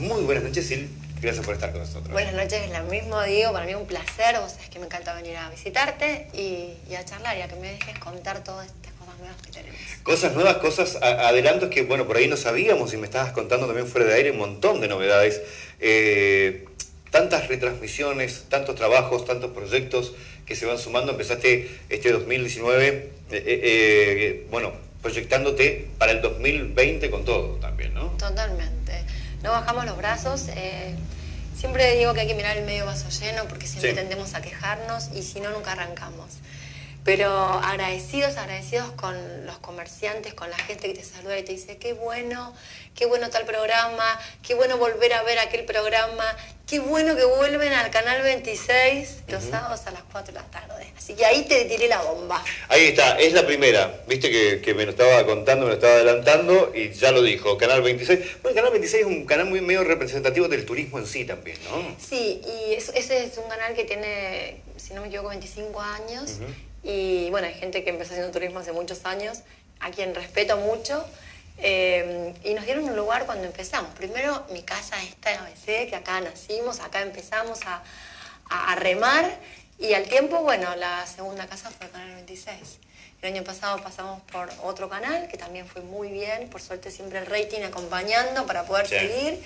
muy buenas noches, Sil. Gracias por estar con nosotros. Buenas noches, es lo mismo digo, para mí es un placer, vos sabés que me encanta venir a visitarte y, y a charlar y a que me dejes contar todas estas cosas nuevas que tenemos. Cosas nuevas, cosas, adelantos que, bueno, por ahí no sabíamos y me estabas contando también fuera de aire un montón de novedades. Eh, tantas retransmisiones, tantos trabajos, tantos proyectos que se van sumando. Empezaste este 2019, eh, eh, eh, bueno, proyectándote para el 2020 con todo también, ¿no? Totalmente. No bajamos los brazos. eh, siempre digo que hay que mirar el medio vaso lleno porque siempre Sí. tendemos a quejarnos y si no, nunca arrancamos. Pero agradecidos, agradecidos con los comerciantes, con la gente que te saluda y te dice, qué bueno, qué bueno tal programa, qué bueno volver a ver aquel programa, qué bueno que vuelven al Canal 26 los sábados a las 4 de la tarde. Así que ahí te tiré la bomba. Ahí está, es la primera. Viste que, que me lo estaba contando, me lo estaba adelantando y ya lo dijo. Canal 26. Bueno, Canal 26 es un canal muy medio representativo del turismo en sí también, ¿no? Sí, y es- ese es un canal que tiene, si no me equivoco, 25 años. Y bueno, hay gente que empezó haciendo turismo hace muchos años, a quien respeto mucho. eh, y nos dieron un lugar cuando empezamos. Primero, mi casa esta en ABC, que acá nacimos, acá empezamos a, a- a remar. Y al tiempo, bueno, la segunda casa fue Canal 26. El año pasado pasamos por otro canal, que también fue muy bien. Por suerte, siempre el rating acompañando para poder Sí. seguir.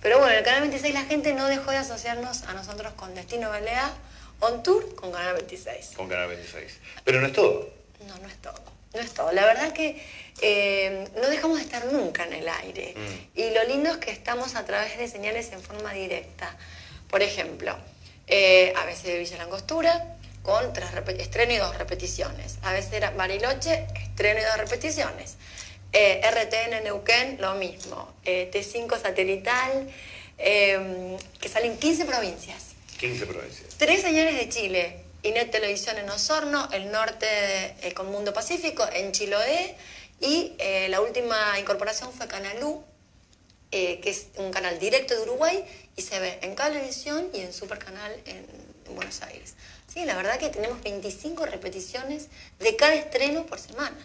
Pero bueno, el Canal 26 la gente no dejó de asociarnos a nosotros con Destino Balea on tour con Canal 26. Con Canal 26. Pero no es todo. No, no es todo. No es todo. La verdad que eh, no dejamos de estar nunca en el aire. Mm. Y lo lindo es que estamos a través de señales en forma directa. Por ejemplo, eh, a veces Villa Langostura con tres estreno y dos repeticiones. A veces era Bariloche, estreno y dos repeticiones. Eh, RTN Neuquén, lo mismo. Eh, T5 satelital, que salen 15 provincias. 15 provincias. Tres señales de Chile. Inet Televisión en Osorno, el norte eh, con Mundo Pacífico en Chiloé y eh, la última incorporación fue Canalú, eh, que es un canal directo de Uruguay y se ve en Cablevisión y en Supercanal en, en Buenos Aires. Sí, la verdad que tenemos 25 repeticiones de cada estreno por semana.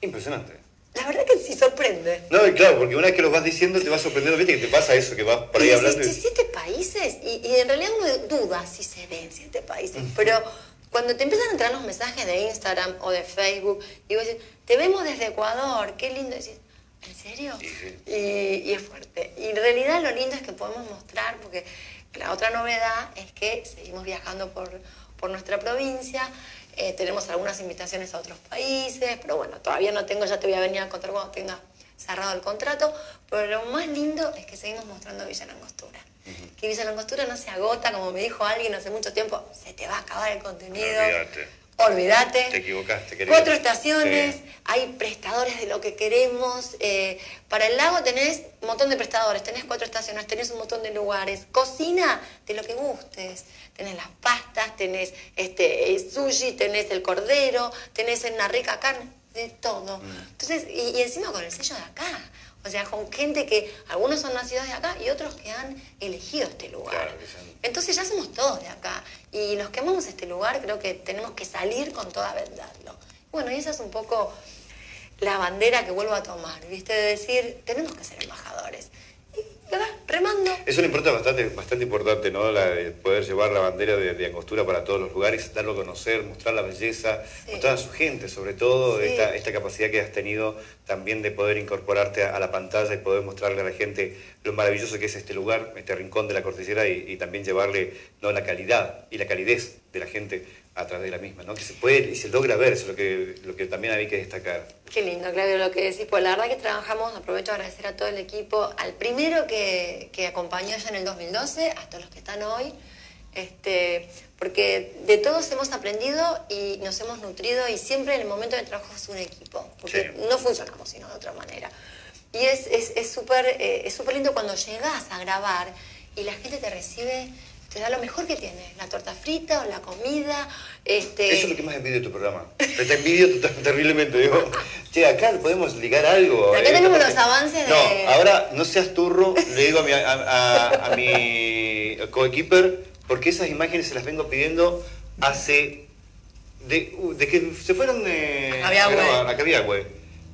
Impresionante. La verdad que sí sorprende. No, y claro, porque una vez que los vas diciendo te vas sorprendiendo, viste que te pasa eso, que vas por ahí Y hablando. decís, y- siete países y, y en realidad uno duda si se ven siete países, pero cuando te empiezan a entrar los mensajes de Instagram o de Facebook y vos decís, te vemos desde Ecuador, qué lindo, decís, ¿en serio? Sí, sí. Y, y es fuerte. Y en realidad lo lindo es que podemos mostrar, porque la otra novedad es que seguimos viajando por, por nuestra provincia, eh, tenemos algunas invitaciones a otros países, pero bueno, todavía no tengo, ya te voy a venir a contar cuando tenga cerrado el contrato, pero lo más lindo es que seguimos mostrando Villa Langostura. Que Villa Langostura no se agota, como me dijo alguien hace mucho tiempo, se te va a acabar el contenido. Olvídate. Te equivocaste, querido. Cuatro estaciones, Sí. hay prestadores de lo que queremos. eh, para el lago tenés un montón de prestadores, tenés cuatro estaciones, tenés un montón de lugares. Cocina de lo que gustes. Tenés las pastas, tenés este, eh, sushi, tenés el cordero, tenés una rica carne, de todo. Mm. Entonces, y, y encima con el sello de acá. O sea, con gente que algunos son nacidos de acá y otros que han elegido este lugar. Claro, que son- Entonces ya somos todos de acá y los que amamos este lugar creo que tenemos que salir con toda vendarlo. Bueno, y esa es un poco la bandera que vuelvo a tomar, ¿viste? De decir, tenemos que ser embajadores. Remando. Es una importancia bastante, bastante importante, ¿no? La de poder llevar la bandera de, de Angostura para todos los lugares, darlo a conocer, mostrar la belleza, Sí. mostrar a su gente, sobre todo Sí. esta, esta capacidad que has tenido también de poder incorporarte a, a la pantalla y poder mostrarle a la gente lo maravilloso que es este lugar, este rincón de la cordillera y, y también llevarle ¿no? la calidad y la calidez de la gente a través de la misma, ¿no? Que se puede y se logra ver, eso es lo que, lo que también hay que destacar. Qué lindo, Claudio, lo que decís. Pues la verdad que trabajamos, aprovecho a agradecer a todo el equipo, al primero que, que acompañó ya en el 2012, hasta los que están hoy, este, porque de todos hemos aprendido y nos hemos nutrido y siempre en el momento de trabajo es un equipo, porque Sí. no funcionamos sino de otra manera. Y es es- es súper eh, es súper lindo cuando llegas a grabar y la gente te recibe, te da lo mejor que tiene, la torta frita o la comida. Este, Eso es lo que más envidio de tu programa. Te, envidio ter- terriblemente. Digo, che, acá podemos ligar algo. Acá Eh, tenemos los avances No, de- ahora no seas turro, le digo a mi, a, a- a mi coequiper, porque esas imágenes se las vengo pidiendo hace... De, uh, de que se fueron de, A Cabiagüe. grabar, a Cabiagüe.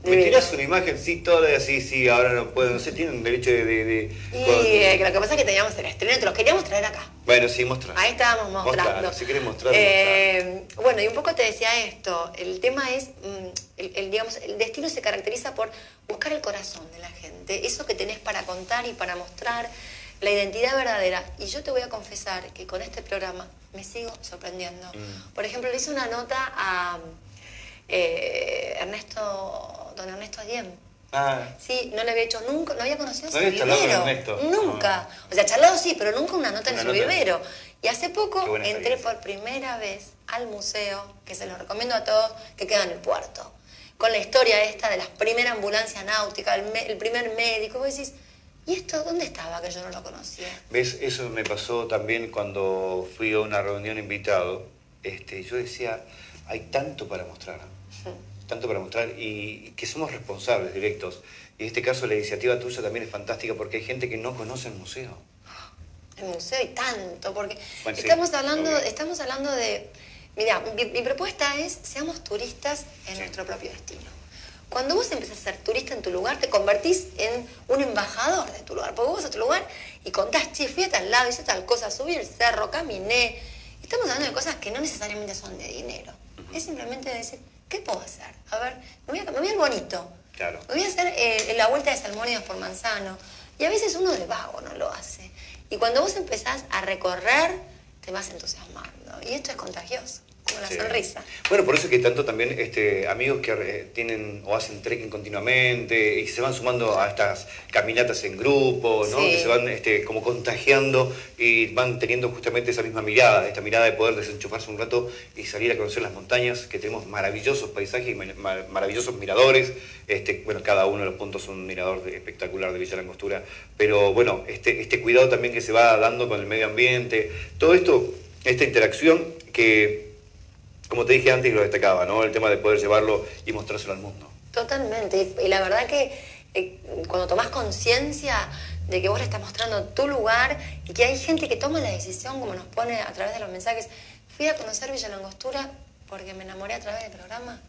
Me tirás una imagen, sí, toda así, sí, ahora no puedo, no sé, tienen derecho de... de, y eh, lo que pasa es que teníamos el estreno, te los queríamos traer acá. Bueno, sí, mostrar. Ahí estábamos mostrando. si querés mostrar, eh, Bueno, y un poco te decía esto, el tema es, mm, el, digamos, el destino se caracteriza por buscar el corazón de la gente, eso que tenés para contar y para mostrar, la identidad verdadera. Y yo te voy a confesar que con este programa me sigo sorprendiendo. Mm. Por ejemplo, le hice una nota a eh, Ernesto, don Ernesto Diem. Ah. Sí, no le había hecho nunca, no había conocido a su vivero. Nunca. O sea, charlado sí, pero nunca una nota en su vivero. Y hace poco entré por primera vez al museo, que se lo recomiendo a todos, que queda en el puerto. Con la historia esta de las primeras ambulancias náuticas, el, el primer médico, vos decís, ¿Y esto dónde estaba que yo no lo conocía? ¿Ves? Eso me pasó también cuando fui a una reunión invitado. Este, yo decía, hay tanto para mostrar, tanto para mostrar y que somos responsables directos. Y en este caso la iniciativa tuya también es fantástica porque hay gente que no conoce el museo. El museo y tanto, porque estamos, hablando, estamos hablando de... Mira, mi, propuesta es, seamos turistas en nuestro propio destino. Cuando vos empezás a ser turista en tu lugar, te convertís en un embajador de tu lugar. Porque vos vas a tu lugar y contás, che, fui a tal lado, hice tal cosa, subí el cerro, caminé. Estamos hablando de cosas que no necesariamente son de dinero. Es simplemente decir, ¿qué puedo hacer? A ver, me voy, a, me bonito. Claro. Me voy a hacer eh, la vuelta de Salmónidos por Manzano. Y a veces uno de vago no lo hace. Y cuando vos empezás a recorrer, te vas entusiasmando. Y esto es contagioso la sonrisa. Bueno, por eso es que tanto también este, amigos que eh, tienen o hacen trekking continuamente y se van sumando a estas caminatas en grupo, ¿no? Que se van este, como contagiando y van teniendo justamente esa misma mirada, esta mirada de poder desenchufarse un rato y salir a conocer las montañas, que tenemos maravillosos paisajes y maravillosos miradores. Este, bueno, cada uno de los puntos es un mirador espectacular de Villa Langostura, pero bueno, este, este cuidado también que se va dando con el medio ambiente, todo esto, esta interacción que como te dije antes, lo destacaba, ¿no? El tema de poder llevarlo y mostrárselo al mundo. Totalmente. Y la verdad que eh, cuando tomás conciencia de que vos le estás mostrando tu lugar y que hay gente que toma la decisión, como nos pone a través de los mensajes, fui a conocer Villa Langostura porque me enamoré a través del programa.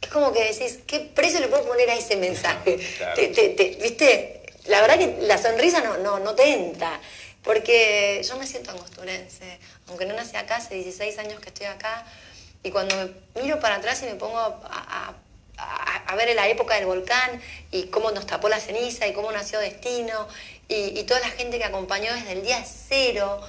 Es como que decís, ¿qué precio le puedo poner a ese mensaje? ¿Viste? La verdad que la sonrisa no, no, no te entra. Porque yo me siento angosturense, aunque no nací acá, hace 16 años que estoy acá, y cuando me miro para atrás y me pongo a, ver la época del volcán y cómo nos tapó la ceniza y cómo nació Destino y, toda la gente que acompañó desde el día cero,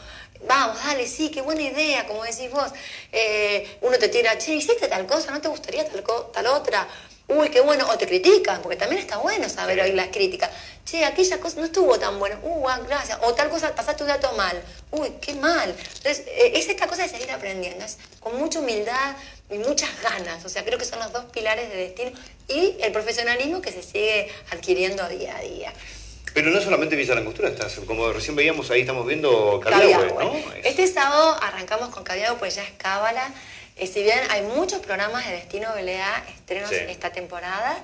vamos, dale, sí, qué buena idea, como decís vos, eh, uno te tira, che, ¿hiciste tal cosa? ¿No te gustaría tal, tal otra? Uy, qué bueno, o te critican, porque también está bueno saber oír las críticas. Che, aquella cosa no estuvo tan buena, uh, ah, gracias. O tal cosa, pasaste un dato mal, uy, qué mal. Entonces, eh, es esta cosa de seguir aprendiendo, es con mucha humildad y muchas ganas. O sea, creo que son los dos pilares de destino y el profesionalismo que se sigue adquiriendo día a día. Pero no solamente Villa Langostura, como recién veíamos ahí, estamos viendo Cabiagüe, ¿no? Este sábado arrancamos con Cabiagüe, pues ya es Cábala. Eh, si bien hay muchos programas de Destino BLA estrenos en esta temporada,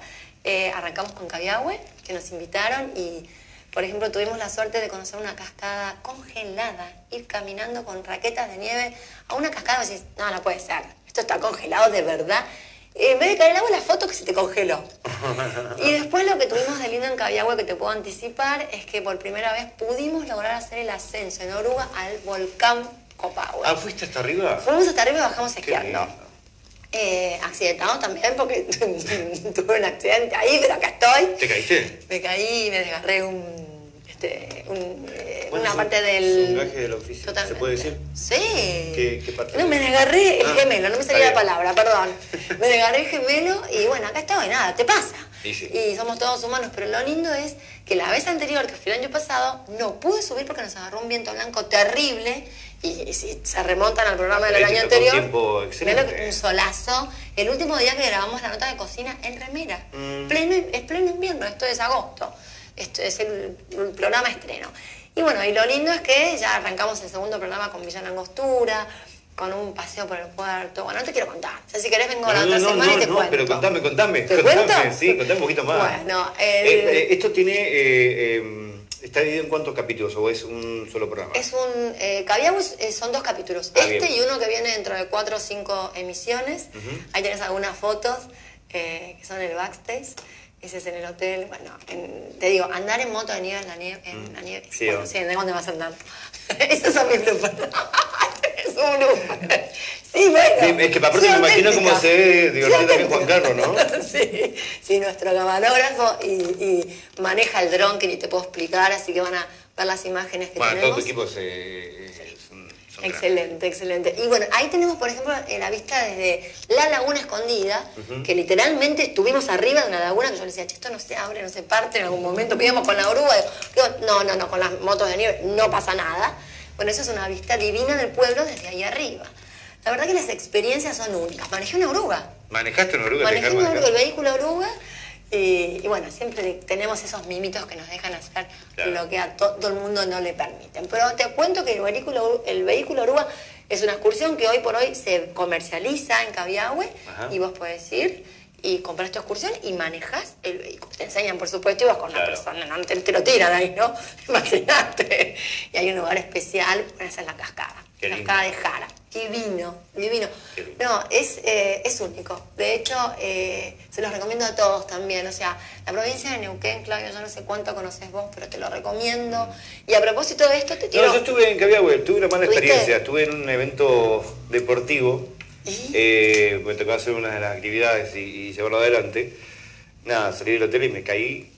eh, arrancamos con Cabiahue, que nos invitaron y, por ejemplo, tuvimos la suerte de conocer una cascada congelada, ir caminando con raquetas de nieve a una cascada y decís, no, no puede ser, esto está congelado de verdad. en vez de caer el agua, la foto que se te congeló. y después lo que tuvimos de lindo en Cabiahue, que te puedo anticipar, es que por primera vez pudimos lograr hacer el ascenso en Oruga al volcán Ah, ¿fuiste hasta arriba? Fuimos hasta arriba y bajamos esquiando. Eh, accidentado también porque tuve un accidente ahí, pero acá estoy. ¿Te caíste? Me caí y me desgarré un, este, eh, una parte del... Un gaje del oficio, ¿se puede decir? Sí. ¿Qué, parte? No, me desgarré el ah, gemelo, no me salía la palabra, perdón. me desgarré el gemelo y bueno, acá estoy, nada, te pasa. Y somos todos humanos, pero lo lindo es que la vez anterior, que fue el año pasado, no pude subir porque nos agarró un viento blanco terrible y, si se remontan al programa del año anterior, un, un solazo. El último día que grabamos la nota de cocina en remera. Mm. Pleno, es pleno invierno, esto es agosto. Esto es el, programa estreno. Y bueno, y lo lindo es que ya arrancamos el segundo programa con Villana Angostura, con un paseo por el puerto. Bueno, no te quiero contar. O sea, si querés vengo la otra semana y te cuento. pero contame, contame. ¿Te contame, cuento? Sí, contame un poquito más. Bueno, eh, eh, esto tiene... Eh, em, ¿Está dividido en cuántos capítulos o es un solo programa? Es un. Eh, son dos capítulos. Ah, este y uno que viene dentro de cuatro o cinco emisiones. Ahí tenés algunas fotos. eh, que son el backstage. Ese es en el hotel. Bueno, te digo, andar en moto de nieve en la nieve. En la nieve sí, bueno, sí, ¿de dónde vas a andar? Esos son mis bloopers. Es. Sí, que para me imagino cómo se ve divertido también Juan Carlos, ¿no? sí, sí, nuestro camarógrafo y, y maneja el dron que ni te puedo explicar, así que van a ver las imágenes que bueno, tenemos. todo tu equipo se excelente, excelente. Y bueno, ahí tenemos, por ejemplo, la vista desde la laguna escondida, que literalmente estuvimos arriba de una laguna que yo le decía, esto no se abre, no se parte en algún momento, pidamos con la oruga, digo, no, no, no, con las motos de nieve no pasa nada. Bueno, eso es una vista divina del pueblo desde ahí arriba. La verdad que las experiencias son únicas. Manejé una oruga. ¿Manejaste una oruga? Manejé una oruga, el vehículo oruga. Y, bueno, siempre tenemos esos mimitos que nos dejan hacer lo que a todo el mundo no le permiten. Pero te cuento que el vehículo, el vehículo oruga es una excursión que hoy por hoy se comercializa en Cabiahue y vos podés ir y compras tu excursión y manejas el vehículo. Te enseñan, por supuesto, y vas con la persona, no te, te, lo tiran ahí, ¿no? Imagínate. Y hay un lugar especial, esa es la cascada. cascada de Jara. Divino, divino. No, es, eh, es único. De hecho, eh, se los recomiendo a todos también. O sea, la provincia de Neuquén, Claudio, yo no sé cuánto conoces vos, pero te lo recomiendo. Y a propósito de esto, te tiro... No, yo estuve en Cabiahue, tuve una mala experiencia. Estuve en un evento deportivo. Eh, me tocó hacer una de las actividades y, llevarlo adelante. Nada, salí del hotel y me caí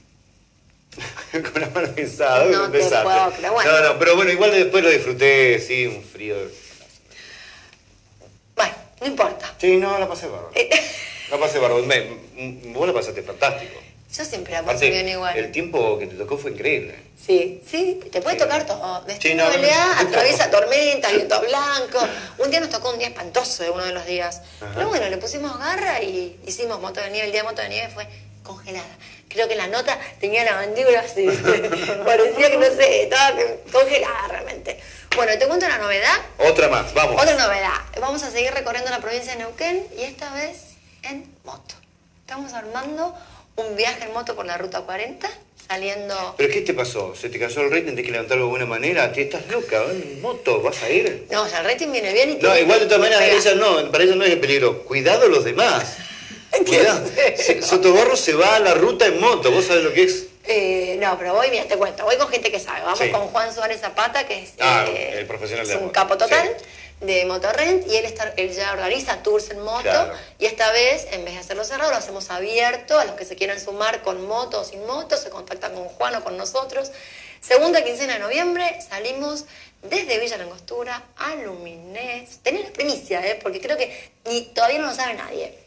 con la mano pesada. No, te puedo, pero bueno. no, no, pero bueno, igual después lo disfruté, sí, un frío no importa. Sí, no, la pasé bárbaro. Eh, la pasé bárbaro. vos la pasaste fantástico. Yo siempre la pasé bien igual. El tiempo que te tocó fue increíble. Sí, sí, te puede tocar todo. Destino sí, no, atraviesa tormenta, viento blanco. Un día nos tocó un día espantoso de uno de los días. Pero bueno, le pusimos garra y hicimos moto de nieve. El día de moto de nieve fue congelada. Creo que la nota tenía la mandíbula así. Parecía que no sé, estaba congelada realmente. Bueno, te cuento una novedad. Otra más, vamos. Otra novedad. Vamos a seguir recorriendo la provincia de Neuquén y esta vez en moto. Estamos armando un viaje en moto por la ruta 40, saliendo... ¿Pero qué te pasó? ¿Se te cayó el rating? ¿Tienes que levantarlo de buena manera? ¿Estás loca? ¿En moto? ¿Vas a ir? No, o sea, el rating viene bien y... No, igual de todas maneras, ella no, para ella no es el peligro. Cuidado los demás. Cuidado. Sotoborro se va a la ruta en moto, ¿vos sabés lo que es? Eh, no, pero voy, mira, te cuento, voy con gente que sabe. Vamos con Juan Suárez Zapata, que es, ah, eh, el profesional es un capo total de Motorrent y él, está, él ya organiza tours en moto y esta vez, en vez de hacerlo cerrado, lo hacemos abierto a los que se quieran sumar con moto o sin moto, se contactan con Juan o con nosotros. Segunda quincena de noviembre salimos desde Villa Langostura a Luminés. Tenés la primicia, ¿eh? porque creo que ni, todavía no lo sabe nadie.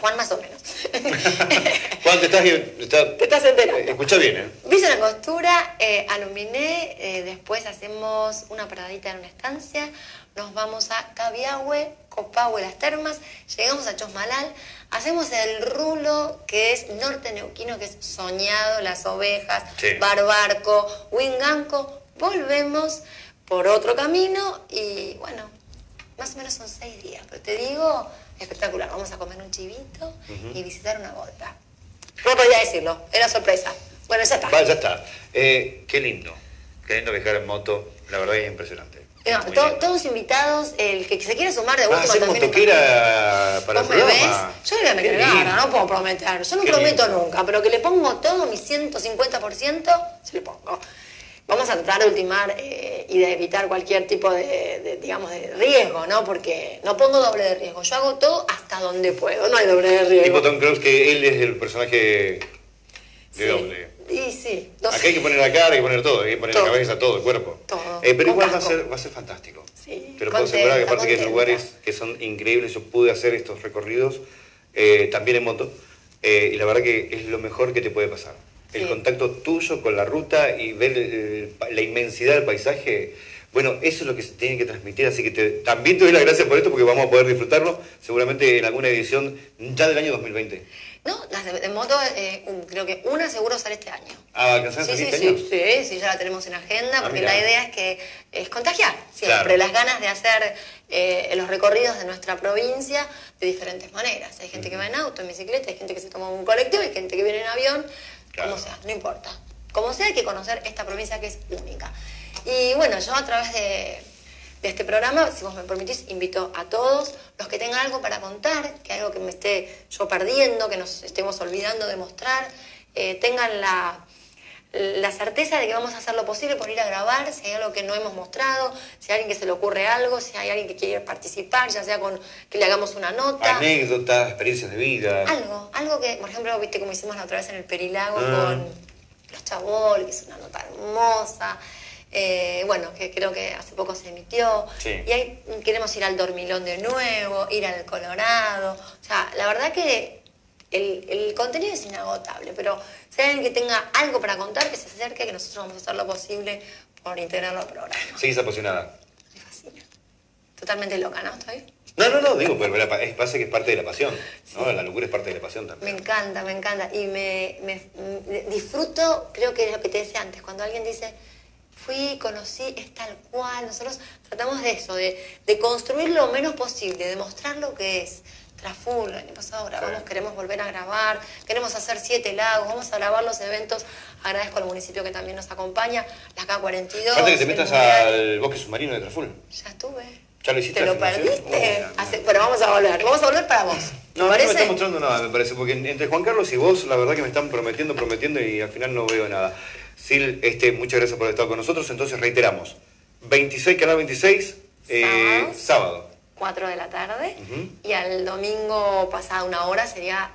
Juan más o menos. Juan, te estás, te estás enterando. Escucha bien, ¿eh? Villa La Costura, eh, Aluminé, eh, después hacemos una paradita en una estancia, nos vamos a Cabiahue, Copahue, Las Termas, llegamos a Chosmalal, hacemos el rulo que es norte neuquino, que es Soñado, Las Ovejas, Barbarco, Winganco, volvemos por otro camino y bueno, más o menos son seis días, pero te digo espectacular. Vamos a comer un chivito y visitar una gota. No podía decirlo, era sorpresa. Bueno, ya está. ya está. Eh, qué lindo, qué lindo viajar en moto, la verdad es impresionante. Todos invitados, el que se quiera sumar de última ah, también. motoquera para el programa. Ves? Yo le voy a meter no puedo prometer. Yo no prometo nunca, pero que le pongo todo mi 150%, se le pongo vamos a tratar de ultimar eh, y de evitar cualquier tipo de, digamos, de riesgo, ¿no? Porque no pongo doble de riesgo, yo hago todo hasta donde puedo, no hay doble de riesgo. Tipo Tom Cruise, que él es el personaje de doble. Y sí. Acá hay que poner la cara, hay que poner todo, hay que poner la cabeza, todo, el cuerpo. Todo. Eh, pero igual va a, ser, va a ser fantástico. Sí. Pero puedo asegurar que aparte que hay lugares que son increíbles, yo pude hacer estos recorridos eh, también en moto, y la verdad que es lo mejor que te puede pasar el contacto tuyo con la ruta y ver la inmensidad del paisaje. Bueno, eso es lo que se tiene que transmitir, así que también te doy las gracias por esto porque vamos a poder disfrutarlo seguramente en alguna edición ya del año 2020. No, las de, moto, eh, creo que una seguro sale este año. Ah, ¿alcanzás sí, sí, este sí? Sí, sí, ya la tenemos en agenda, ah, porque la idea es que es contagiar siempre las ganas de hacer eh, los recorridos de nuestra provincia de diferentes maneras. Hay gente que va en auto, en bicicleta, hay gente que se toma un colectivo, hay gente que viene en avión. Como sea, no importa. Como sea, hay que conocer esta provincia que es única. Y bueno, yo a través de, de este programa, si vos me permitís, invito a todos los que tengan algo para contar, que algo que me esté yo perdiendo, que nos estemos olvidando de mostrar, eh, tengan la, la certeza de que vamos a hacer lo posible por ir a grabar, si hay algo que no hemos mostrado, si hay alguien que se le ocurre algo, si hay alguien que quiere participar, ya sea con que le hagamos una nota. Anécdotas, experiencias de vida. Algo, algo que, por ejemplo, viste como hicimos la otra vez en el Perilago ah. con los Chabol, que es una nota hermosa. Eh, bueno, que creo que hace poco se emitió. Y ahí queremos ir al Dormilón de nuevo, ir al Colorado. O sea, la verdad que el, el, contenido es inagotable, pero si alguien que tenga algo para contar, que se acerque, que nosotros vamos a hacer lo posible por integrarlo al programa. ¿Sigues apasionada? Me fascina. Totalmente loca, ¿no? ¿Estoy? No, no, no, digo, pero es, pasa que es parte de la pasión, ¿no? La locura es parte de la pasión también. Me encanta, me encanta. Y me, me, disfruto, creo que es lo que te decía antes, cuando alguien dice, fui, conocí, es tal cual. Nosotros tratamos de eso, de, de construir lo menos posible, de mostrar lo que es. Traful, el año pasado grabamos, queremos volver a grabar, queremos hacer siete lagos, vamos a grabar los eventos. Agradezco al municipio que también nos acompaña, la K42. Falta que te metas al bosque submarino de Traful. Ya estuve. ¿Ya lo hiciste? ¿Te lo perdiste? Pero vamos a volver, vamos a volver para vos. No, no me está mostrando nada, me parece, porque entre Juan Carlos y vos, la verdad que me están prometiendo, prometiendo y al final no veo nada. Sil, este, muchas gracias por estar con nosotros, entonces reiteramos. 26, canal 26, eh, sábado. 4 de la tarde y al domingo pasada una hora sería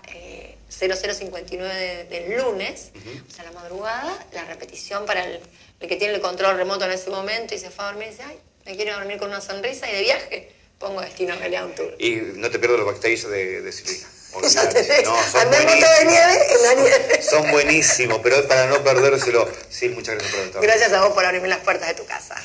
0059 del lunes, o sea, la madrugada, la repetición para el, que tiene el control remoto en ese momento y se fue a dormir y dice, ay, me quiero dormir con una sonrisa y de viaje pongo Destino Realidad un Tour. Y no te pierdo los backstage de, de Silvina. No, son de nieve Son buenísimos, pero para no perdérselo. Sí, muchas gracias por estar. Gracias a vos por abrirme las puertas de tu casa.